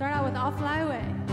Start out with I'll Fly Away.